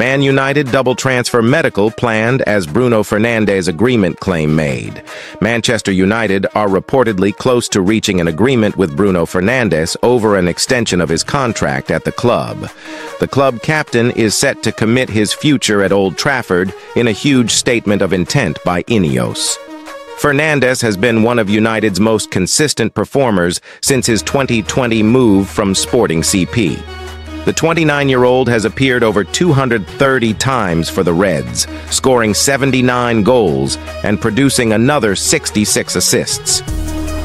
Man United double transfer medical planned as Bruno Fernandes agreement claim made. Manchester United are reportedly close to reaching an agreement with Bruno Fernandes over an extension of his contract at the club. The club captain is set to commit his future at Old Trafford in a huge statement of intent by Ineos. Fernandes has been one of United's most consistent performers since his 2020 move from Sporting CP. The 29-year-old has appeared over 230 times for the Reds, scoring 79 goals and producing another 66 assists.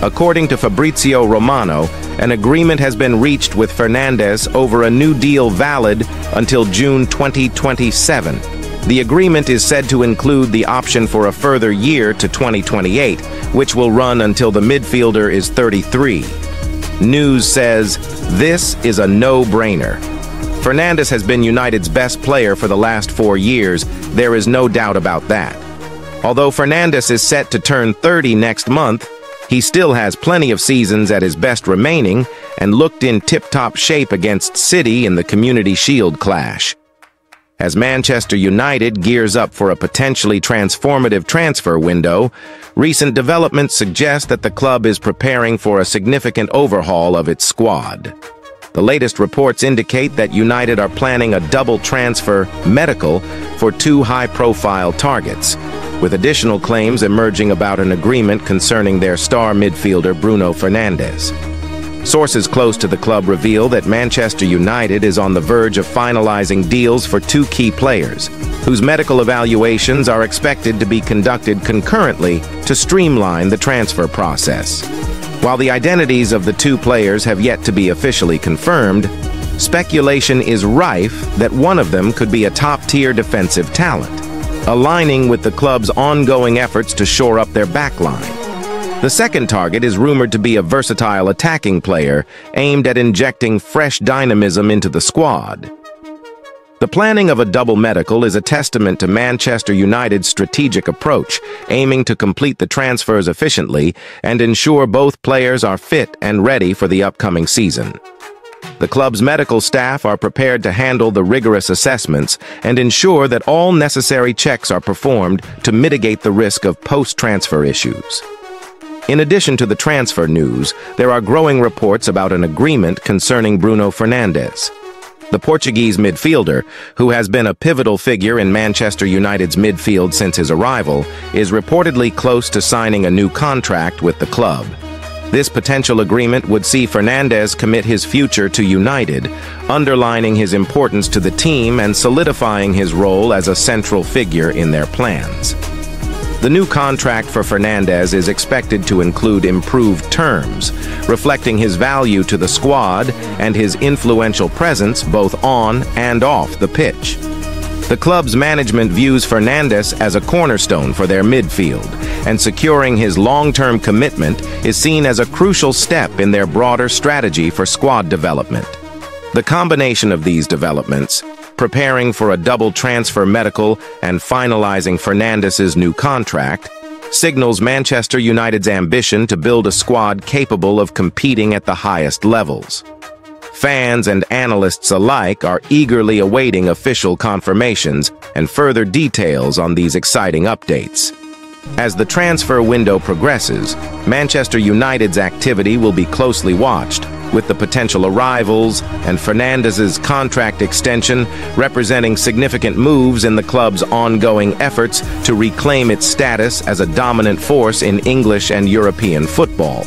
According to Fabrizio Romano, an agreement has been reached with Fernandes over a new deal valid until June 2027. The agreement is said to include the option for a further year to 2028, which will run until the midfielder is 33. News says, this is a no-brainer. Fernandes has been United's best player for the last four years, there is no doubt about that. Although Fernandes is set to turn 30 next month, he still has plenty of seasons at his best remaining and looked in tip-top shape against City in the Community Shield clash. As Manchester United gears up for a potentially transformative transfer window, recent developments suggest that the club is preparing for a significant overhaul of its squad. The latest reports indicate that United are planning a double transfer medical for two high-profile targets, with additional claims emerging about an agreement concerning their star midfielder Bruno Fernandes. Sources close to the club reveal that Manchester United is on the verge of finalizing deals for two key players, whose medical evaluations are expected to be conducted concurrently to streamline the transfer process. While the identities of the two players have yet to be officially confirmed, speculation is rife that one of them could be a top-tier defensive talent, aligning with the club's ongoing efforts to shore up their backline. The second target is rumored to be a versatile attacking player aimed at injecting fresh dynamism into the squad. The planning of a double medical is a testament to Manchester United's strategic approach, aiming to complete the transfers efficiently and ensure both players are fit and ready for the upcoming season. The club's medical staff are prepared to handle the rigorous assessments and ensure that all necessary checks are performed to mitigate the risk of post-transfer issues. In addition to the transfer news, there are growing reports about an agreement concerning Bruno Fernandes. The Portuguese midfielder, who has been a pivotal figure in Manchester United's midfield since his arrival, is reportedly close to signing a new contract with the club. This potential agreement would see Fernandes commit his future to United, underlining his importance to the team and solidifying his role as a central figure in their plans. The new contract for Fernandes is expected to include improved terms, reflecting his value to the squad and his influential presence both on and off the pitch. The club's management views Fernandes as a cornerstone for their midfield, and securing his long-term commitment is seen as a crucial step in their broader strategy for squad development. The combination of these developments, preparing for a double transfer medical and finalizing Fernandes's new contract, signals Manchester United's ambition to build a squad capable of competing at the highest levels. Fans and analysts alike are eagerly awaiting official confirmations and further details on these exciting updates. As the transfer window progresses, Manchester United's activity will be closely watched, with the potential arrivals and Fernandes's contract extension representing significant moves in the club's ongoing efforts to reclaim its status as a dominant force in English and European football.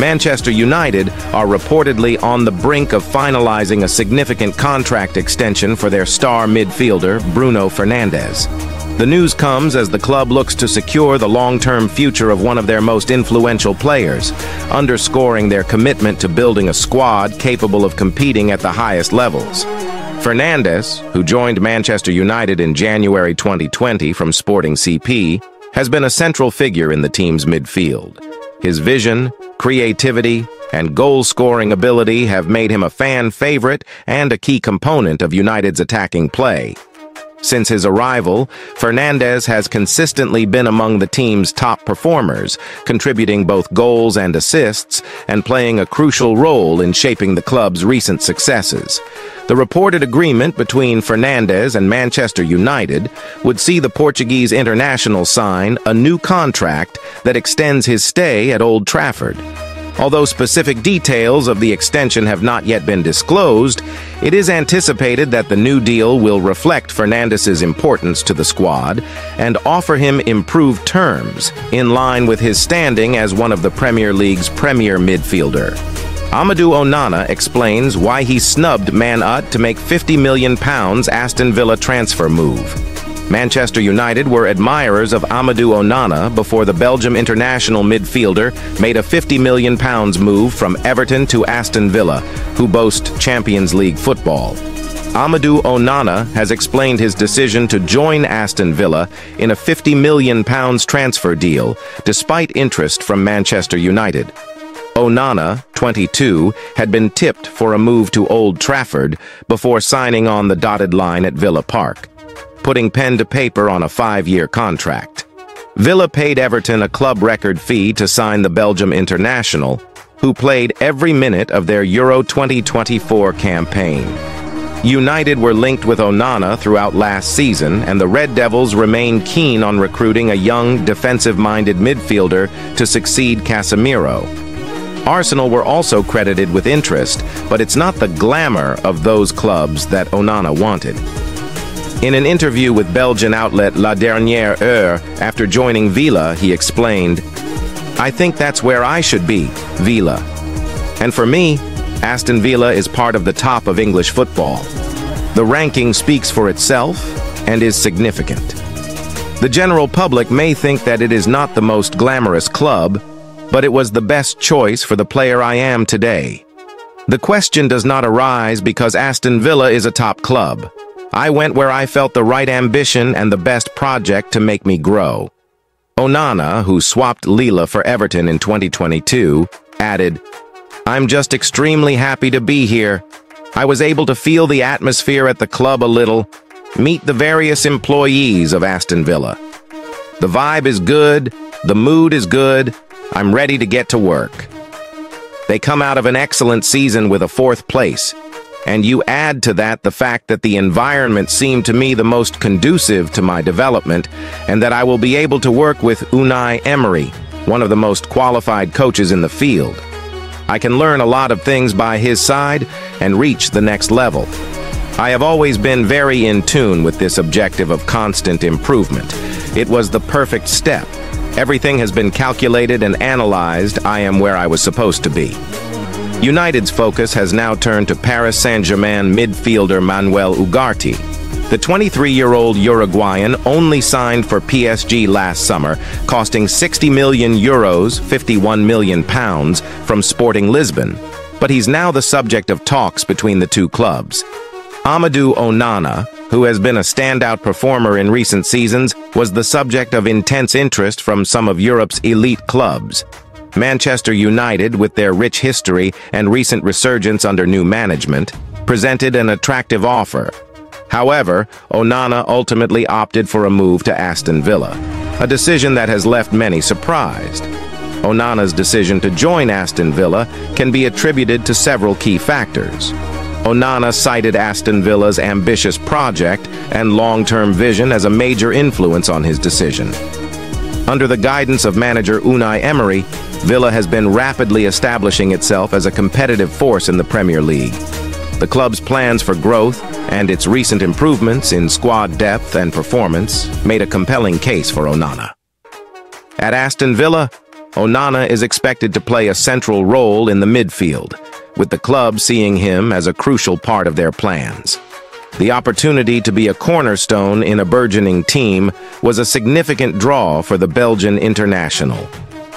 Manchester United are reportedly on the brink of finalizing a significant contract extension for their star midfielder, Bruno Fernandes. The news comes as the club looks to secure the long-term future of one of their most influential players, underscoring their commitment to building a squad capable of competing at the highest levels. Fernandes, who joined Manchester United in January 2020 from Sporting CP, has been a central figure in the team's midfield. His vision, creativity, and goal-scoring ability have made him a fan favorite and a key component of United's attacking play. Since his arrival, Fernandes has consistently been among the team's top performers, contributing both goals and assists and playing a crucial role in shaping the club's recent successes. The reported agreement between Fernandes and Manchester United would see the Portuguese international sign a new contract that extends his stay at Old Trafford. Although specific details of the extension have not yet been disclosed, it is anticipated that the new deal will reflect Fernandes's importance to the squad and offer him improved terms, in line with his standing as one of the Premier League's premier midfielder. Amadou Onana explains why he snubbed Man Ut to make £50 million Aston Villa transfer move. Manchester United were admirers of Amadou Onana before the Belgium international midfielder made a £50 million move from Everton to Aston Villa, who boast Champions League football. Amadou Onana has explained his decision to join Aston Villa in a £50 million transfer deal, despite interest from Manchester United. Onana, 22, had been tipped for a move to Old Trafford before signing on the dotted line at Villa Park putting pen to paper on a five-year contract. Villa paid Everton a club record fee to sign the Belgium international, who played every minute of their Euro 2024 campaign. United were linked with Onana throughout last season, and the Red Devils remain keen on recruiting a young, defensive-minded midfielder to succeed Casemiro. Arsenal were also credited with interest, but it's not the glamour of those clubs that Onana wanted. In an interview with Belgian outlet La Dernière Heure after joining Villa, he explained, I think that's where I should be, Villa. And for me, Aston Villa is part of the top of English football. The ranking speaks for itself and is significant. The general public may think that it is not the most glamorous club, but it was the best choice for the player I am today. The question does not arise because Aston Villa is a top club. I went where I felt the right ambition and the best project to make me grow. Onana, who swapped Lille for Everton in 2022, added, I'm just extremely happy to be here. I was able to feel the atmosphere at the club a little, meet the various employees of Aston Villa. The vibe is good, the mood is good, I'm ready to get to work. They come out of an excellent season with a fourth place, and you add to that the fact that the environment seemed to me the most conducive to my development, and that I will be able to work with Unai Emery, one of the most qualified coaches in the field. I can learn a lot of things by his side and reach the next level. I have always been very in tune with this objective of constant improvement. It was the perfect step. Everything has been calculated and analyzed. I am where I was supposed to be. United's focus has now turned to Paris Saint-Germain midfielder Manuel Ugarte. The 23-year-old Uruguayan only signed for PSG last summer, costing 60 million euros, 51 million pounds, from Sporting Lisbon. But he's now the subject of talks between the two clubs. Amadou Onana, who has been a standout performer in recent seasons, was the subject of intense interest from some of Europe's elite clubs. Manchester United, with their rich history and recent resurgence under new management, presented an attractive offer. However, Onana ultimately opted for a move to Aston Villa, a decision that has left many surprised. Onana's decision to join Aston Villa can be attributed to several key factors. Onana cited Aston Villa's ambitious project and long-term vision as a major influence on his decision. Under the guidance of manager Unai Emery, Villa has been rapidly establishing itself as a competitive force in the Premier League. The club's plans for growth and its recent improvements in squad depth and performance made a compelling case for Onana. At Aston Villa, Onana is expected to play a central role in the midfield, with the club seeing him as a crucial part of their plans. The opportunity to be a cornerstone in a burgeoning team was a significant draw for the Belgian international.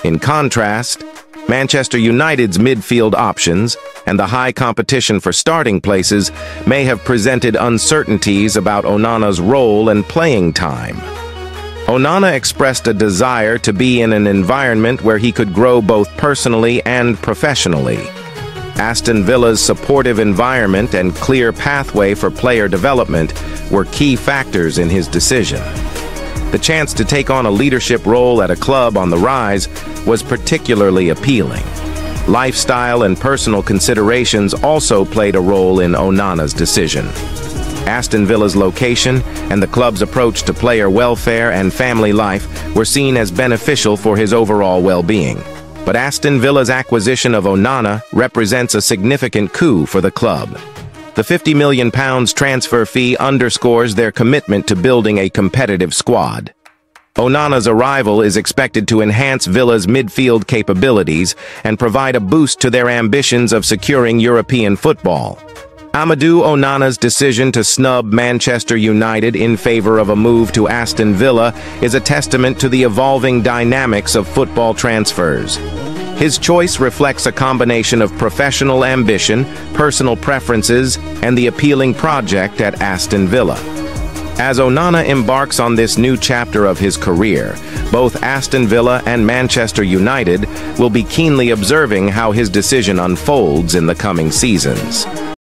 In contrast, Manchester United's midfield options and the high competition for starting places may have presented uncertainties about Onana's role and playing time. Onana expressed a desire to be in an environment where he could grow both personally and professionally. Aston Villa's supportive environment and clear pathway for player development were key factors in his decision. The chance to take on a leadership role at a club on the rise was particularly appealing. Lifestyle and personal considerations also played a role in Onana's decision. Aston Villa's location and the club's approach to player welfare and family life were seen as beneficial for his overall well-being. But Aston Villa's acquisition of Onana represents a significant coup for the club. The £50 million transfer fee underscores their commitment to building a competitive squad. Onana's arrival is expected to enhance Villa's midfield capabilities and provide a boost to their ambitions of securing European football. Amadou Onana's decision to snub Manchester United in favor of a move to Aston Villa is a testament to the evolving dynamics of football transfers. His choice reflects a combination of professional ambition, personal preferences, and the appealing project at Aston Villa. As Onana embarks on this new chapter of his career, both Aston Villa and Manchester United will be keenly observing how his decision unfolds in the coming seasons.